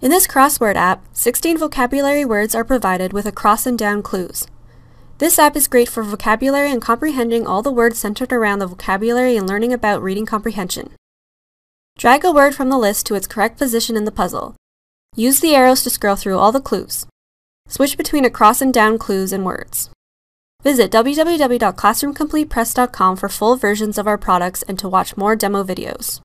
In this crossword app, 16 vocabulary words are provided with a cross and down clues. This app is great for vocabulary and comprehending all the words centered around the vocabulary and learning about reading comprehension. Drag a word from the list to its correct position in the puzzle. Use the arrows to scroll through all the clues. Switch between across and down clues and words. Visit www.classroomcompletepress.com for full versions of our products and to watch more demo videos.